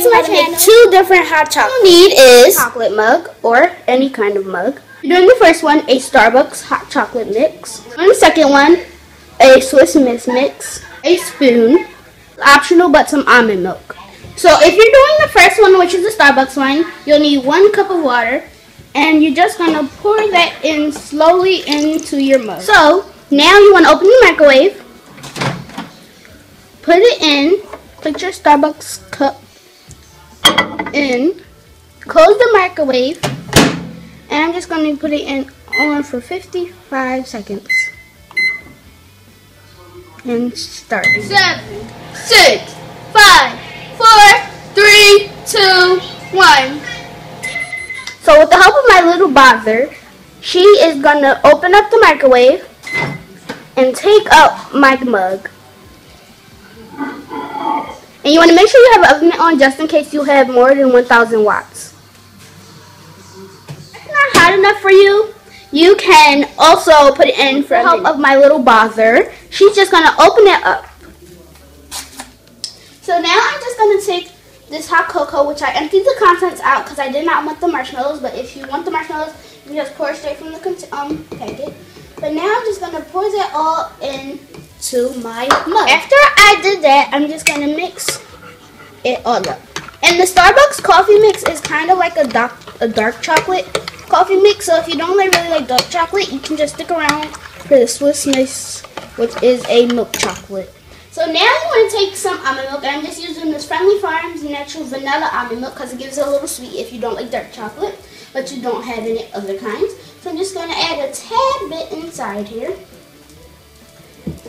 to my channel. Two different hot chocolate. All you need is chocolate mug or any kind of mug. You're doing the first one, a Starbucks hot chocolate mix. On the second one, a Swiss Miss mix, a spoon, optional but some almond milk. So if you're doing the first one, which is the Starbucks one, you'll need one cup of water, and you're just gonna pour that in slowly into your mug. So now you want to open the microwave, put it in, put your Starbucks cup in, close the microwave, and I'm just going to put it in on for 55 seconds. And start. Seven, six, five, four, three, two, one. So with the help of my little bother, she is going to open up the microwave and take up my mug. And you want to make sure you have an oven on just in case you have more than 1000 watts. If it's not hot enough for you, you can also put it in for help of my little bother. She's just going to open it up. So now I'm just going to take this hot cocoa, which I emptied the contents out because I did not want the marshmallows. But if you want the marshmallows, you just pour it straight from the um, packet. But now I'm just going to pour that all into my mug. After I did that, I'm just going to mix it all up. And the Starbucks coffee mix is kind of like a dark, a dark chocolate coffee mix. So if you don't really like dark chocolate, you can just stick around for the Swiss Miss, which is a milk chocolate. So now you want to take some almond milk. I'm just using this Friendly Farms natural vanilla almond milk because it gives it a little sweet if you don't like dark chocolate, but you don't have any other kinds. So I'm just going to add a tad bit inside here.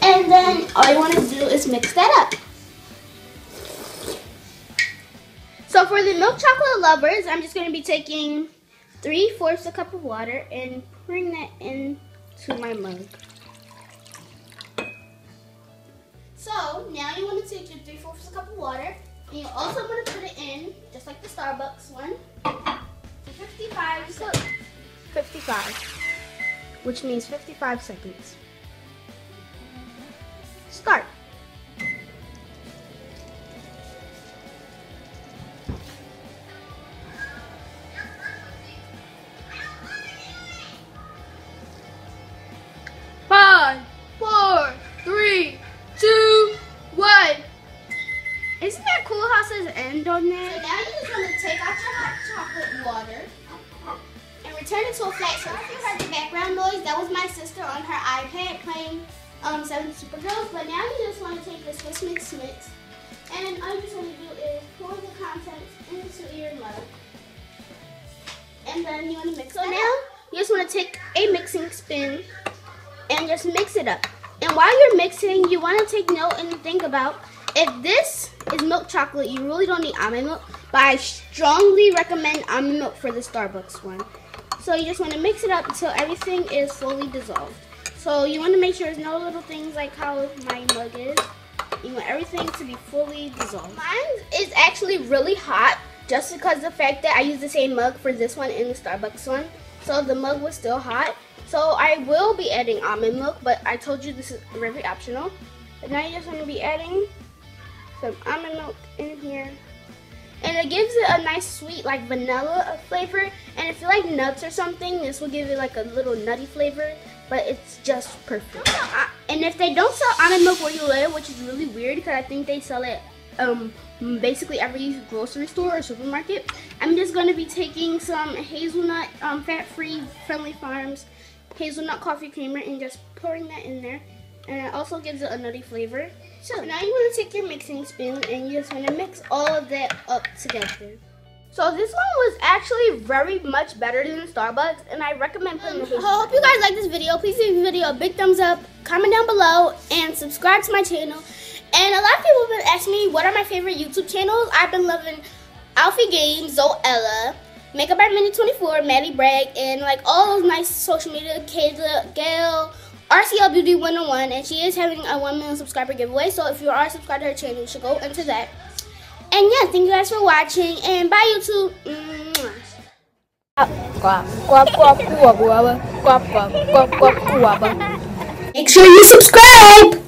And then all you want to do is mix that up. So for the milk chocolate lovers, I'm just going to be taking 3 fourths a cup of water and pouring that into my mug. So now you want to take your 3 fourths a cup of water and you also want to put it in, just like the Starbucks one, to 55 so 55, which means 55 seconds. How end on? So now you're just going to take out your hot chocolate water and return it to a flat surface. If you heard the background noise, that was my sister on her iPad playing um, Seven Supergirls. But now you just want to take this Swiss Miss Mix, and all you just want to do is pour the contents into your mug. And then you want to mix so now, you just want to take a mixing spoon and just mix it up. And while you're mixing, you want to take note and think about if this is milk chocolate, you really don't need almond milk, but I strongly recommend almond milk for the Starbucks one. So you just want to mix it up until everything is fully dissolved. So you want to make sure there's no little things like how my mug is. You want everything to be fully dissolved. Mine is actually really hot just because the fact that I use the same mug for this one and the Starbucks one. So the mug was still hot. So I will be adding almond milk, but I told you this is very optional. But now you just want to be adding some almond milk in here. And it gives it a nice sweet like vanilla flavor. And if you like nuts or something, this will give it like a little nutty flavor. But it's just perfect. And if they don't sell almond milk where you live, which is really weird because I think they sell it um, basically every grocery store or supermarket, I'm just going to be taking some hazelnut um, fat-free Friendly Farms hazelnut coffee creamer and just pouring that in there. And it also gives it a nutty flavor. So now you want to take your mixing spoon and you just want to mix all of that up together. So this one was actually very much better than Starbucks and I recommend putting um, I hope you guys like this video. Please give the video a big thumbs up, comment down below, and subscribe to my channel. And a lot of people have been asking me what are my favorite YouTube channels. I've been loving Alfie Games, Zoella, Makeup by Minnie 24, Maddi Bragg, and like all those nice social media, Kayla, Gail, RCL Beauty 101, and she is having a 1 million subscriber giveaway. So if you are subscribed to her channel, you should go into that. And yeah, thank you guys for watching, and bye YouTube. Make sure you subscribe.